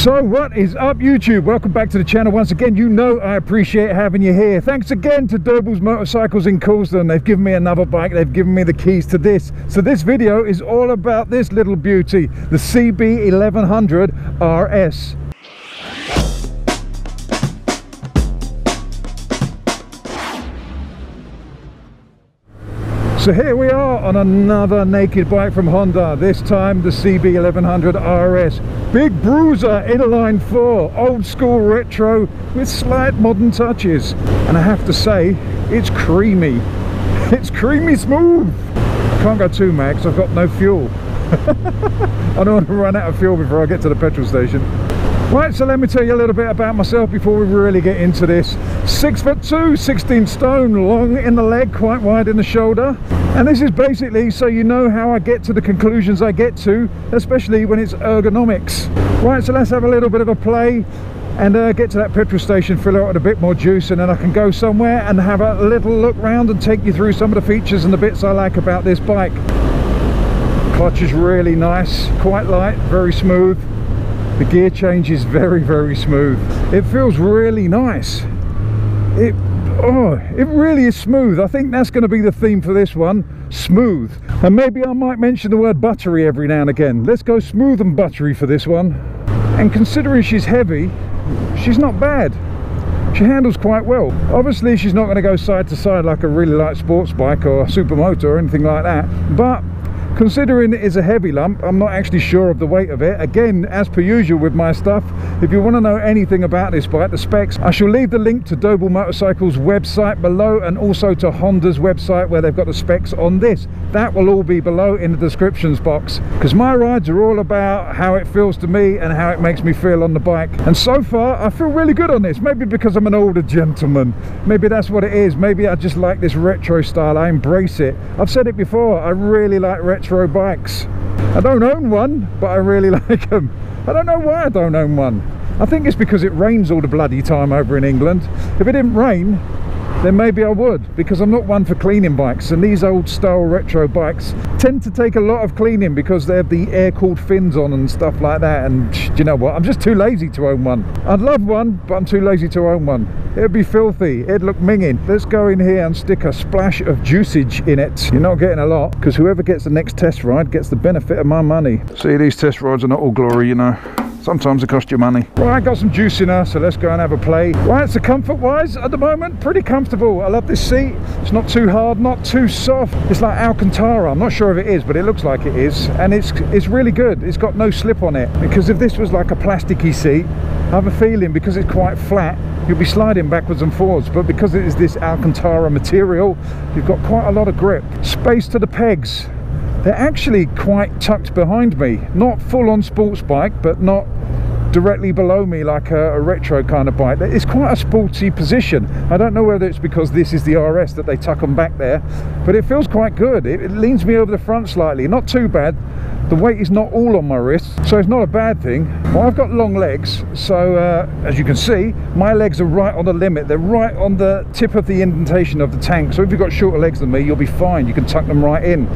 So what is up YouTube? Welcome back to the channel once again. You know I appreciate having you here. Thanks again to Dobles Motorcycles in Coulsdon. They've given me another bike. They've given me the keys to this. So this video is all about this little beauty, the CB1100 RS. So here we are on another naked bike from Honda, this time the CB1100 RS. Big bruiser inline 4, old school retro with slight modern touches. And I have to say, it's creamy. It's creamy smooth. Can't go too max, I've got no fuel. I don't want to run out of fuel before I get to the petrol station. Right, so let me tell you a little bit about myself before we really get into this. Six foot two, 16 stone, long in the leg, quite wide in the shoulder. And this is basically so you know how I get to the conclusions I get to, especially when it's ergonomics. Right, so let's have a little bit of a play and uh, get to that petrol station, fill out with a bit more juice, and then I can go somewhere and have a little look round and take you through some of the features and the bits I like about this bike. Clutch is really nice, quite light, very smooth the gear change is very very smooth it feels really nice it oh it really is smooth. I think that's going to be the theme for this one smooth. And maybe i might mention the word buttery every now and again. Let's go smooth and buttery for this one. And considering she's heavy she's not bad. She handles quite well. Obviously she's not going to go side to side like a really light sports bike or a supermoto or anything like that but Considering it is a heavy lump, I'm not actually sure of the weight of it. Again, as per usual with my stuff, if you want to know anything about this bike, the specs, I shall leave the link to Doble Motorcycles website below and also to Honda's website where they've got the specs on this. That will all be below in the descriptions box because my rides are all about how it feels to me and how it makes me feel on the bike. And so far, I feel really good on this. Maybe because I'm an older gentleman. Maybe that's what it is. Maybe I just like this retro style. I embrace it. I've said it before, I really like retro retro bikes. I don't own one, but I really like them. I don't know why I don't own one. I think it's because it rains all the bloody time over in England. If it didn't rain, then maybe I would because I'm not one for cleaning bikes and these old style retro bikes tend to take a lot of cleaning because they have the air-cooled fins on and stuff like that and you know what? I'm just too lazy to own one. I'd love one but I'm too lazy to own one. It'd be filthy. It'd look minging. Let's go in here and stick a splash of juicage in it. You're not getting a lot because whoever gets the next test ride gets the benefit of my money. See these test rides are not all glory you know sometimes it costs you money. Right got some juice in her so let's go and have a play. Right so comfort wise at the moment pretty comfortable. I love this seat. It's not too hard not too soft. It's like alcantara. I'm not sure if it is but it looks like it is. And it's it's really good. It's got no slip on it. Because if this was like a plasticky seat i have a feeling because it's quite flat you'll be sliding backwards and forwards. But because it is this alcantara material you've got quite a lot of grip. Space to the pegs they're actually quite tucked behind me. Not full on sports bike but not directly below me like a, a, retro kind of bike. It's quite a sporty position. I don't know whether it's because this is the rs that they tuck them back there but it feels quite good. It, it leans me over the front slightly. Not too bad the weight is not all on my wrist so it's not a bad thing. Well i've got long legs so uh, as you can see my legs are right on the limit. They're right on the tip of the indentation of the tank. So if you've got shorter legs than me you'll be fine. You can tuck them right in.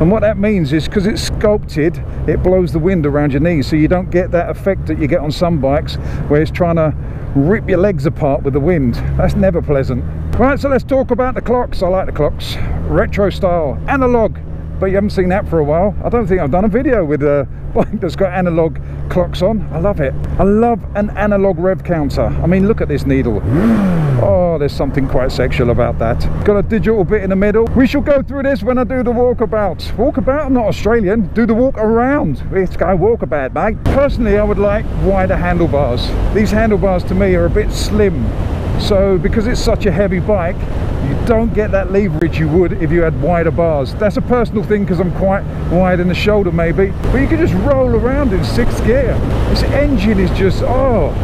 And what that means is because it's sculpted it blows the wind around your knees so you don't get that effect that you get on some bikes where it's trying to rip your legs apart with the wind. That's never pleasant. Right so let's talk about the clocks. I like the clocks. Retro style. Analog but you haven't seen that for a while. I don't think I've done a video with a bike that's got analog clocks on. I love it. I love an analog rev counter. I mean, look at this needle. Oh, there's something quite sexual about that. Got a digital bit in the middle. We shall go through this when I do the walkabout. Walkabout? I'm not Australian. Do the walk around. It's go walkabout, mate. Personally, I would like wider handlebars. These handlebars to me are a bit slim. So because it's such a heavy bike, you don't get that leverage you would if you had wider bars. That's a personal thing because i'm quite wide in the shoulder maybe. But you can just roll around in sixth gear. This engine is just oh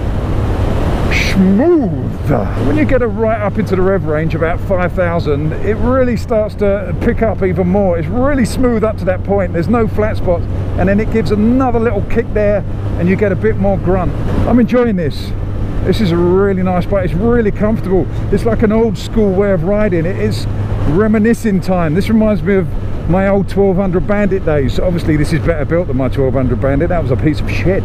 smooth. When you get it right up into the rev range about 5000 it really starts to pick up even more. It's really smooth up to that point. There's no flat spots. And then it gives another little kick there and you get a bit more grunt. I'm enjoying this this is a really nice bike it's really comfortable it's like an old school way of riding it is reminiscing time this reminds me of my old 1200 Bandit days. Obviously this is better built than my 1200 Bandit, that was a piece of shit.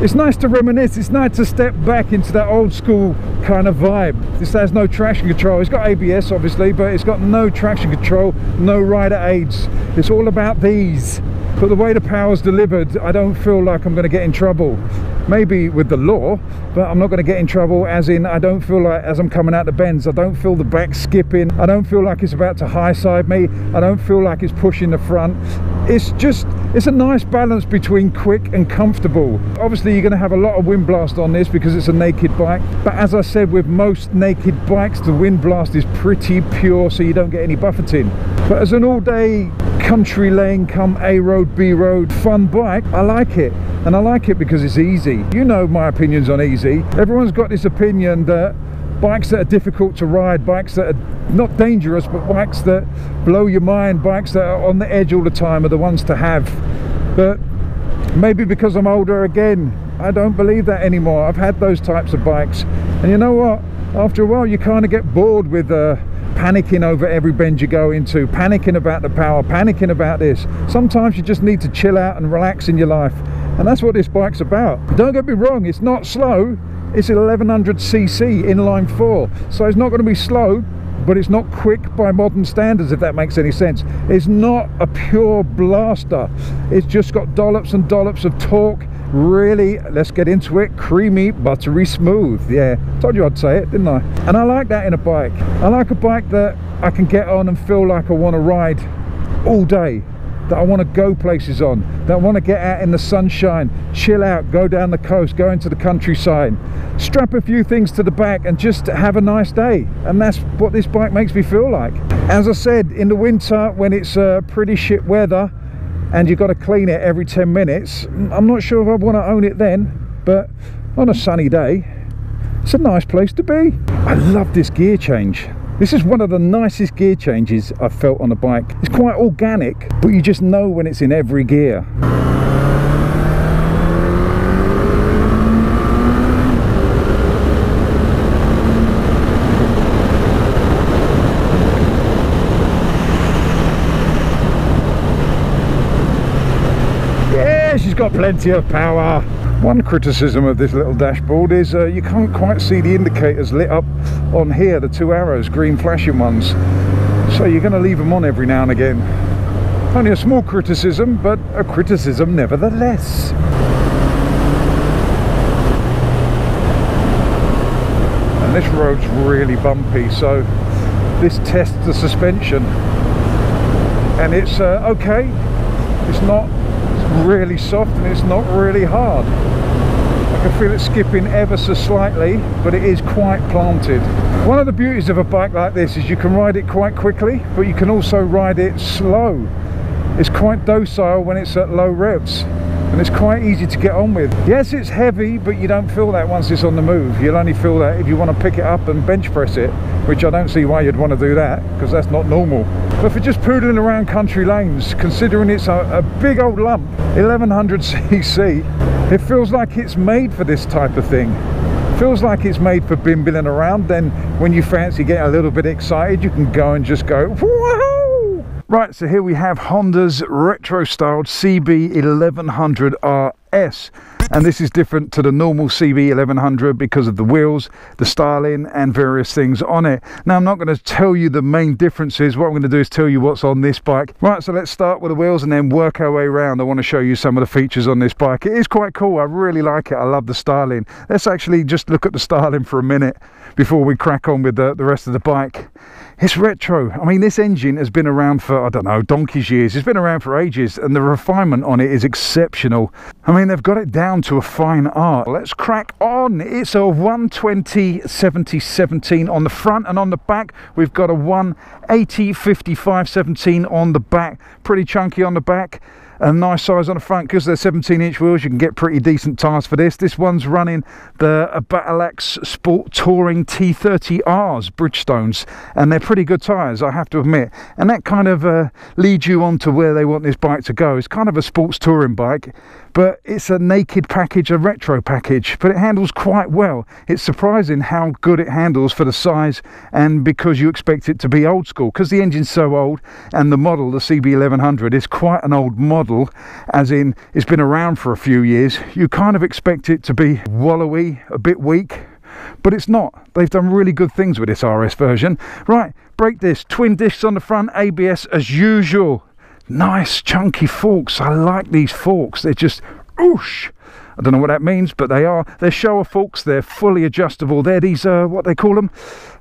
It's nice to reminisce, it's nice to step back into that old school kind of vibe. This has no traction control, it's got ABS obviously, but it's got no traction control, no rider aids. It's all about these. But the way the power's delivered, I don't feel like I'm going to get in trouble. Maybe with the law but I'm not going to get in trouble as in I don't feel like as I'm coming out the bends I don't feel the back skipping. I don't feel like it's about to high side me. I don't feel like it's pushing the front. It's just it's a nice balance between quick and comfortable. Obviously you're going to have a lot of wind blast on this because it's a naked bike but as I said with most naked bikes the wind blast is pretty pure so you don't get any buffeting. But as an all-day country lane come A road B road. Fun bike I like it. And I like it because it's easy. You know my opinions on easy. Everyone's got this opinion that bikes that are difficult to ride bikes that are not dangerous but bikes that blow your mind bikes that are on the edge all the time are the ones to have. But maybe because I'm older again I don't believe that anymore. I've had those types of bikes. And you know what? After a while you kind of get bored with uh, panicking over every bend you go into panicking about the power panicking about this. Sometimes you just need to chill out and relax in your life and that's what this bike's about. Don't get me wrong it's not slow. It's 1100cc inline four so it's not going to be slow but it's not quick by modern standards if that makes any sense. It's not a pure blaster. It's just got dollops and dollops of torque really let's get into it creamy buttery smooth yeah told you i'd say it didn't i and i like that in a bike i like a bike that i can get on and feel like i want to ride all day that I want to go places on, that I want to get out in the sunshine, chill out, go down the coast, go into the countryside, strap a few things to the back and just have a nice day. And that's what this bike makes me feel like. As I said, in the winter when it's uh, pretty shit weather and you've got to clean it every 10 minutes, I'm not sure if I want to own it then, but on a sunny day, it's a nice place to be. I love this gear change. This is one of the nicest gear changes I've felt on a bike. It's quite organic, but you just know when it's in every gear. Yeah, she's got plenty of power. One criticism of this little dashboard is uh, you can't quite see the indicators lit up on here, the two arrows, green flashing ones. So you're going to leave them on every now and again. Only a small criticism, but a criticism nevertheless. And this road's really bumpy, so this tests the suspension. And it's uh, okay, it's not really soft and it's not really hard. I can feel it skipping ever so slightly, but it is quite planted. One of the beauties of a bike like this is you can ride it quite quickly, but you can also ride it slow. It's quite docile when it's at low revs and it's quite easy to get on with. Yes, it's heavy, but you don't feel that once it's on the move. You'll only feel that if you want to pick it up and bench press it, which I don't see why you'd want to do that, because that's not normal. But for just poodling around country lanes, considering it's a, a big old lump, 1100cc, it feels like it's made for this type of thing feels like it's made for bimbling around then when you fancy getting a little bit excited you can go and just go Whoa! Right, so here we have Honda's retro-styled CB1100 RS. And this is different to the normal CB1100 because of the wheels, the styling and various things on it. Now, I'm not going to tell you the main differences. What I'm going to do is tell you what's on this bike. Right, so let's start with the wheels and then work our way around. I want to show you some of the features on this bike. It is quite cool. I really like it. I love the styling. Let's actually just look at the styling for a minute before we crack on with the, the rest of the bike. It's retro. I mean, this engine has been around for, I don't know, donkey's years. It's been around for ages and the refinement on it is exceptional. I mean, they've got it down to a fine art. Let's crack on. It's a 120 70 17 on the front and on the back, we've got a 180 55 17 on the back. Pretty chunky on the back a nice size on the front because they're 17 inch wheels you can get pretty decent tyres for this. This one's running the Battlax Sport Touring T30Rs Bridgestones and they're pretty good tyres I have to admit. And that kind of uh, leads you on to where they want this bike to go. It's kind of a sports touring bike but it's a naked package a retro package but it handles quite well it's surprising how good it handles for the size and because you expect it to be old school because the engine's so old and the model the CB1100 is quite an old model as in it's been around for a few years you kind of expect it to be wallowy a bit weak but it's not. They've done really good things with this RS version. Right, brake disc, twin discs on the front, ABS as usual nice chunky forks. I like these forks. They're just oosh. I don't know what that means, but they are. They're Showa forks. They're fully adjustable. They're these, uh, what they call them?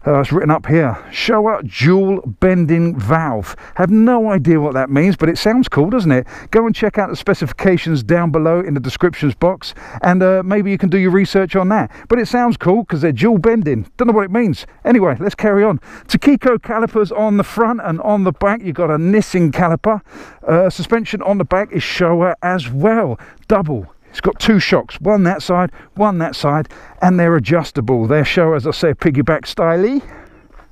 Uh, it's written up here. Showa dual bending valve. Have no idea what that means, but it sounds cool, doesn't it? Go and check out the specifications down below in the descriptions box, and uh, maybe you can do your research on that. But it sounds cool because they're dual bending. Don't know what it means. Anyway, let's carry on. Tokico calipers on the front and on the back. You've got a Nissin caliper. Uh, suspension on the back is Showa as well. Double it's got two shocks, one that side, one that side, and they're adjustable. They show, as I say, piggyback styly.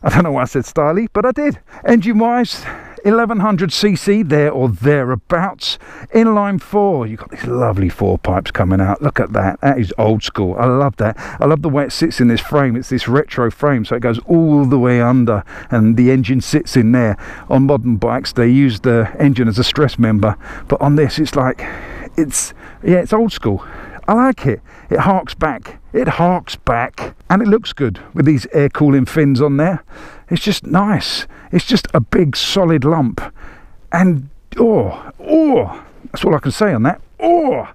I don't know why I said styly, but I did. Engine wise, 1100cc there or thereabouts. Inline four, you've got these lovely four pipes coming out. Look at that. That is old school. I love that. I love the way it sits in this frame. It's this retro frame, so it goes all the way under, and the engine sits in there. On modern bikes, they use the engine as a stress member, but on this, it's like it's yeah, it's old school. I like it. It harks back. It harks back. And it looks good with these air cooling fins on there. It's just nice. It's just a big solid lump. And oh, oh, that's all I can say on that. Oh,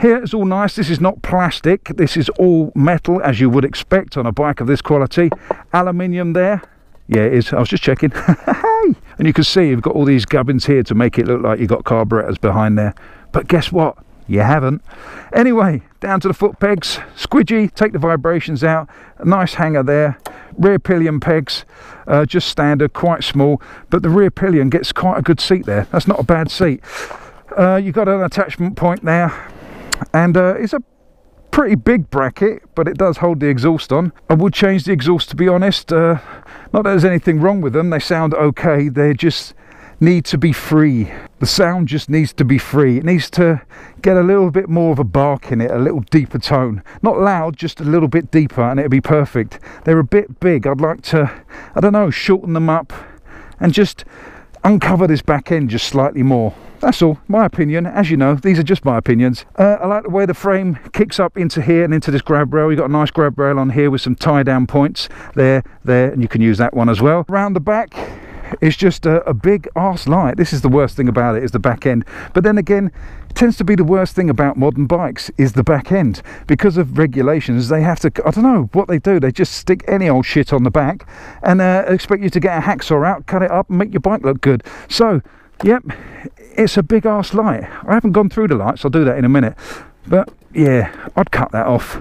here it's all nice. This is not plastic. This is all metal as you would expect on a bike of this quality. Aluminium there. Yeah, it is. I was just checking. And you can see you've got all these gubbins here to make it look like you've got carburetors behind there. But guess what? You haven't. Anyway, down to the foot pegs. Squidgy, take the vibrations out. A nice hanger there. Rear pillion pegs, uh, just standard, quite small. But the rear pillion gets quite a good seat there. That's not a bad seat. Uh, you've got an attachment point there. And uh, it's a pretty big bracket, but it does hold the exhaust on. I would change the exhaust to be honest. Uh, not that there's anything wrong with them. They sound okay. They're just need to be free. The sound just needs to be free. It needs to get a little bit more of a bark in it, a little deeper tone. Not loud, just a little bit deeper, and it'll be perfect. They're a bit big. I'd like to, I don't know, shorten them up and just uncover this back end just slightly more. That's all, my opinion. As you know, these are just my opinions. Uh, I like the way the frame kicks up into here and into this grab rail. You've got a nice grab rail on here with some tie down points there, there, and you can use that one as well. Around the back, it's just a, a big arse light. This is the worst thing about it is the back end. But then again, it tends to be the worst thing about modern bikes is the back end. Because of regulations, they have to, I don't know what they do. They just stick any old shit on the back and uh, expect you to get a hacksaw out, cut it up and make your bike look good. So, yep, it's a big ass light. I haven't gone through the lights. I'll do that in a minute. But yeah, I'd cut that off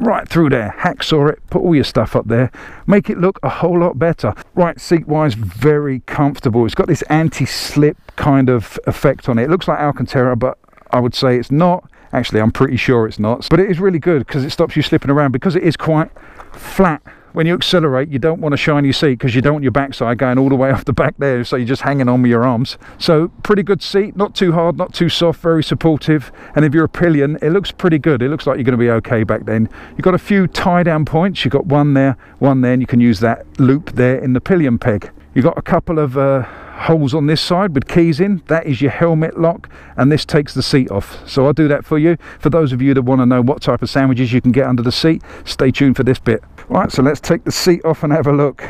right through there. Hacksaw it put all your stuff up there. Make it look a whole lot better. Right seat wise very comfortable. It's got this anti-slip kind of effect on it. It looks like alcantara but i would say it's not. Actually i'm pretty sure it's not. But it is really good because it stops you slipping around because it is quite flat when you accelerate you don't want to shine your seat because you don't want your backside going all the way off the back there so you're just hanging on with your arms. So pretty good seat not too hard not too soft very supportive. And if you're a pillion it looks pretty good. It looks like you're going to be okay back then. You've got a few tie down points. You've got one there one there and you can use that loop there in the pillion peg. You've got a couple of uh, holes on this side with keys in. That is your helmet lock and this takes the seat off. So I'll do that for you. For those of you that want to know what type of sandwiches you can get under the seat stay tuned for this bit right so let's take the seat off and have a look.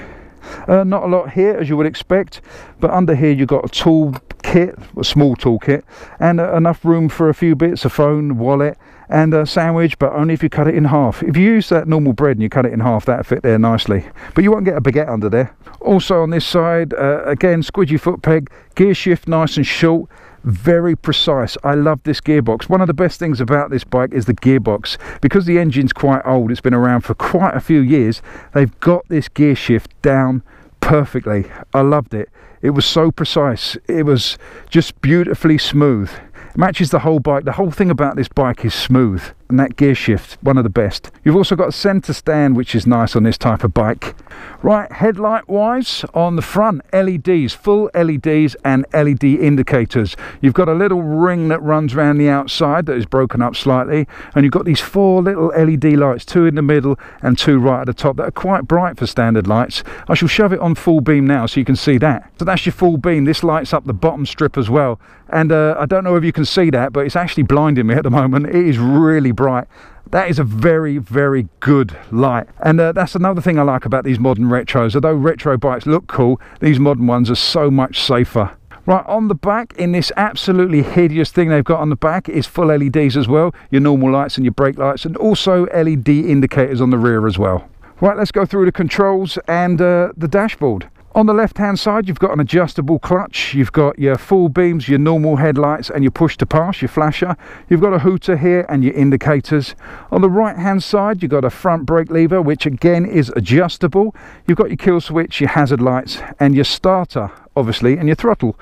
Uh, not a lot here as you would expect but under here you've got a tool kit a small tool kit and uh, enough room for a few bits a phone wallet and a sandwich but only if you cut it in half. If you use that normal bread and you cut it in half that'll fit there nicely. But you won't get a baguette under there. Also on this side uh, again squidgy foot peg gear shift nice and short very precise. I love this gearbox. One of the best things about this bike is the gearbox. Because the engine's quite old it's been around for quite a few years they've got this gear shift down perfectly. I loved it. It was so precise. It was just beautifully smooth. It matches the whole bike. The whole thing about this bike is smooth and that gear shift, one of the best. You've also got a centre stand, which is nice on this type of bike. Right, headlight wise, on the front, LEDs, full LEDs and LED indicators. You've got a little ring that runs around the outside that is broken up slightly, and you've got these four little LED lights, two in the middle and two right at the top that are quite bright for standard lights. I shall shove it on full beam now so you can see that. So that's your full beam. This lights up the bottom strip as well. And uh, I don't know if you can see that, but it's actually blinding me at the moment. It is really bright. That is a very, very good light. And uh, that's another thing I like about these modern retros. Although retro bikes look cool, these modern ones are so much safer. Right, on the back, in this absolutely hideous thing they've got on the back, is full LEDs as well. Your normal lights and your brake lights, and also LED indicators on the rear as well. Right, let's go through the controls and uh, the dashboard. On the left hand side you've got an adjustable clutch, you've got your full beams, your normal headlights and your push to pass, your flasher. You've got a hooter here and your indicators. On the right hand side you've got a front brake lever which again is adjustable. You've got your kill switch, your hazard lights and your starter obviously and your throttle.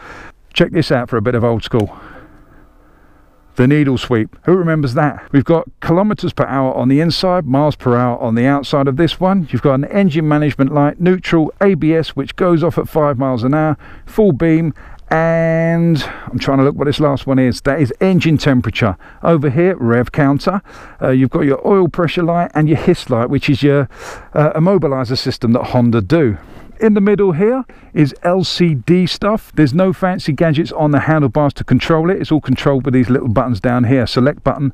Check this out for a bit of old school the needle sweep. Who remembers that? We've got kilometers per hour on the inside, miles per hour on the outside of this one. You've got an engine management light, neutral, ABS, which goes off at five miles an hour, full beam, and I'm trying to look what this last one is. That is engine temperature. Over here, rev counter. Uh, you've got your oil pressure light and your HISS light, which is your uh, immobilizer system that Honda do. In the middle here is LCD stuff. There's no fancy gadgets on the handlebars to control it. It's all controlled by these little buttons down here. Select button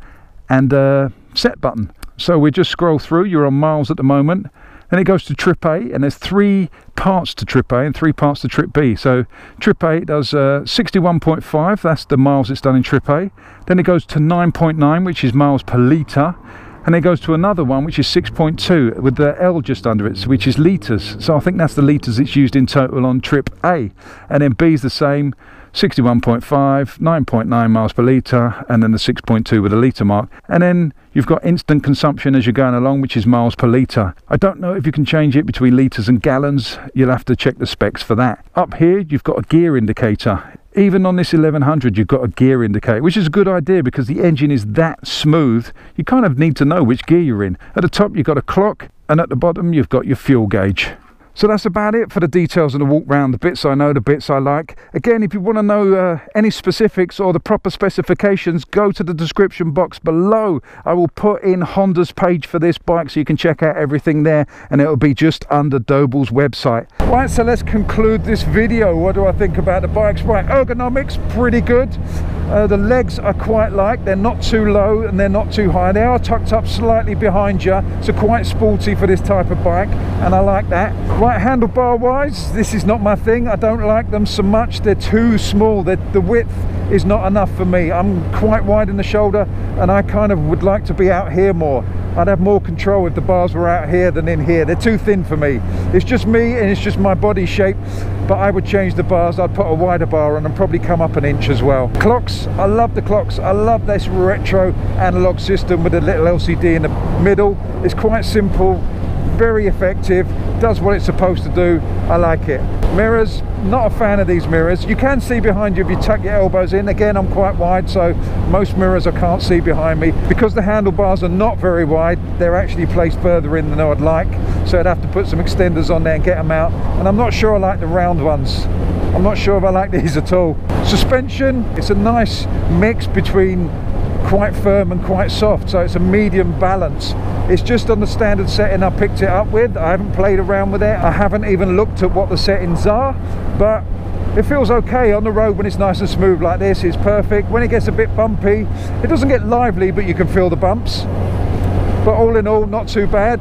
and uh, set button. So we just scroll through. You're on miles at the moment. Then it goes to trip A, and there's three parts to trip A and three parts to trip B. So trip A does uh, 61.5, that's the miles it's done in trip A. Then it goes to 9.9, which is miles per litre and it goes to another one which is 6.2 with the L just under it which is litres so I think that's the litres it's used in total on trip A. And then B is the same 61.5 9.9 miles per litre and then the 6.2 with a litre mark. And then you've got instant consumption as you're going along which is miles per litre. I don't know if you can change it between litres and gallons. You'll have to check the specs for that. Up here you've got a gear indicator even on this 1100 you've got a gear indicator which is a good idea because the engine is that smooth. You kind of need to know which gear you're in. At the top you've got a clock and at the bottom you've got your fuel gauge so that's about it for the details and the walk round, the bits I know, the bits I like. Again, if you want to know uh, any specifics or the proper specifications, go to the description box below. I will put in Honda's page for this bike so you can check out everything there and it will be just under Doble's website. Right, so let's conclude this video. What do I think about the bikes? Right, ergonomics, pretty good. Uh, the legs are quite light, they're not too low and they're not too high. They are tucked up slightly behind you, so quite sporty for this type of bike and I like that. Right handlebar wise, this is not my thing. I don't like them so much. They're too small. The width is not enough for me. I'm quite wide in the shoulder and I kind of would like to be out here more. I'd have more control if the bars were out here than in here. They're too thin for me. It's just me and it's just my body shape, but I would change the bars. I'd put a wider bar on and probably come up an inch as well. Clocks, I love the clocks. I love this retro analog system with a little LCD in the middle. It's quite simple very effective does what it's supposed to do. I like it. Mirrors not a fan of these mirrors. You can see behind you if you tuck your elbows in. Again i'm quite wide so most mirrors i can't see behind me. Because the handlebars are not very wide they're actually placed further in than i'd like. So i'd have to put some extenders on there and get them out. And i'm not sure i like the round ones. I'm not sure if i like these at all. Suspension it's a nice mix between quite firm and quite soft. So it's a medium balance it's just on the standard setting I picked it up with. I haven't played around with it. I haven't even looked at what the settings are but it feels okay on the road when it's nice and smooth like this. It's perfect. When it gets a bit bumpy it doesn't get lively but you can feel the bumps. But all in all not too bad.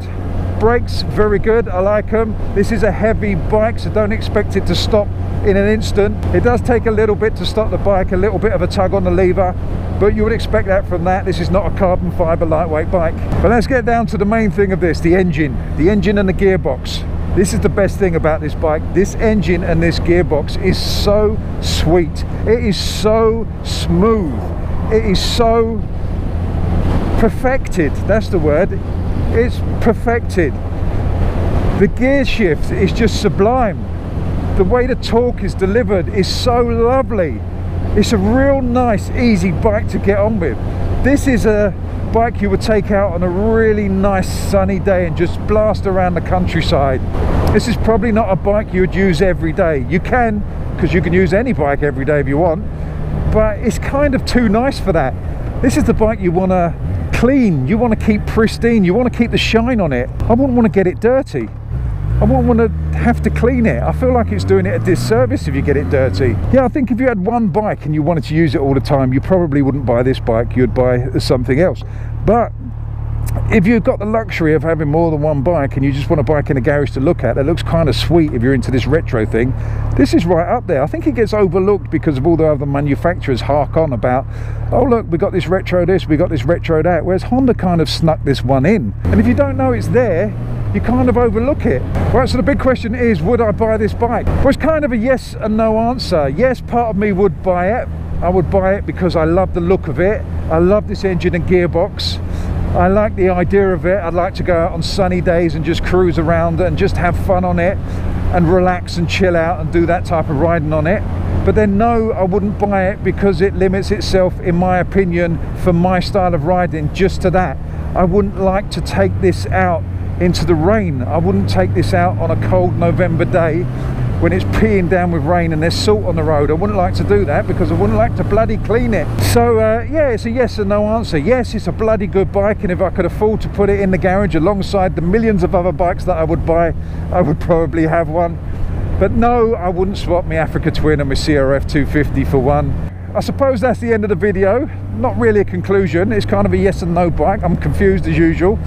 Brakes very good. I like them this is a heavy bike so don't expect it to stop in an instant. It does take a little bit to stop the bike a little bit of a tug on the lever but you would expect that from that. This is not a carbon fiber lightweight bike. But let's get down to the main thing of this the engine the engine and the gearbox. This is the best thing about this bike. This engine and this gearbox is so sweet. It is so smooth. It is so perfected. That's the word. It's perfected. The gear shift is just sublime. The way the torque is delivered is so lovely it's a real nice easy bike to get on with This is a bike you would take out on a really nice sunny day and just blast around the countryside. This is probably not a bike you would use every day. You can, because you can use any bike every day if you want, but it's kind of too nice for that. This is the bike you want to clean, you want to keep pristine, you want to keep the shine on it. I wouldn't want to get it dirty. I wouldn't want to have to clean it. I feel like it's doing it a disservice if you get it dirty. Yeah, I think if you had one bike and you wanted to use it all the time, you probably wouldn't buy this bike, you'd buy something else. But if you've got the luxury of having more than one bike and you just want a bike in a garage to look at that looks kind of sweet if you're into this retro thing this is right up there i think it gets overlooked because of all the other manufacturers hark on about oh look we got this retro this we got this retro that whereas honda kind of snuck this one in and if you don't know it's there you kind of overlook it right so the big question is would i buy this bike well it's kind of a yes and no answer yes part of me would buy it i would buy it because i love the look of it i love this engine and gearbox I like the idea of it. I'd like to go out on sunny days and just cruise around and just have fun on it and relax and chill out and do that type of riding on it. But then no, I wouldn't buy it because it limits itself, in my opinion, for my style of riding just to that. I wouldn't like to take this out into the rain. I wouldn't take this out on a cold November day when it's peeing down with rain and there's salt on the road. I wouldn't like to do that because I wouldn't like to bloody clean it. So uh, yeah, it's a yes and no answer. Yes, it's a bloody good bike and if I could afford to put it in the garage alongside the millions of other bikes that I would buy, I would probably have one. But no, I wouldn't swap my Africa Twin and my CRF 250 for one. I suppose that's the end of the video. Not really a conclusion. It's kind of a yes and no bike. I'm confused as usual.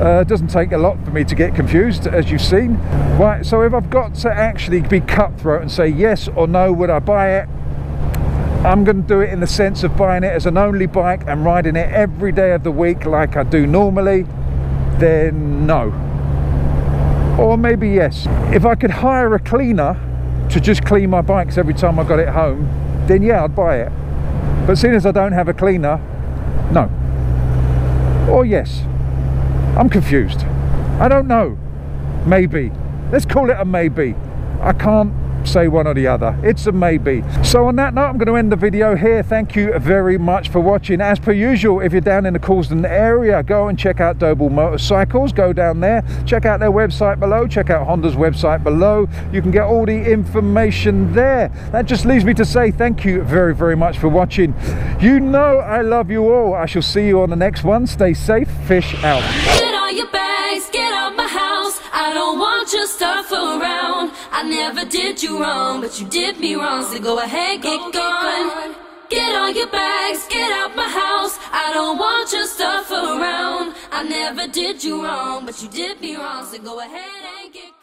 Uh, it doesn't take a lot for me to get confused, as you've seen. Right, so if I've got to actually be cutthroat and say yes or no, would I buy it? I'm going to do it in the sense of buying it as an only bike and riding it every day of the week like I do normally, then no. Or maybe yes. If I could hire a cleaner to just clean my bikes every time I got it home, then yeah, I'd buy it. But seeing as I don't have a cleaner, no. Or yes. I'm confused. I don't know. Maybe. Let's call it a maybe. I can't say one or the other. It's a maybe. So on that note i'm going to end the video here. Thank you very much for watching. As per usual if you're down in the Coulsdon area go and check out Doble Motorcycles. Go down there check out their website below check out Honda's website below. You can get all the information there. That just leaves me to say thank you very very much for watching. You know I love you all. I shall see you on the next one. Stay safe. Fish out. I don't want your stuff around. I never did you wrong, but you did me wrong. So go ahead, get go, gone. Get all your bags, get out my house. I don't want your stuff around. I never did you wrong, but you did me wrong. So go ahead and get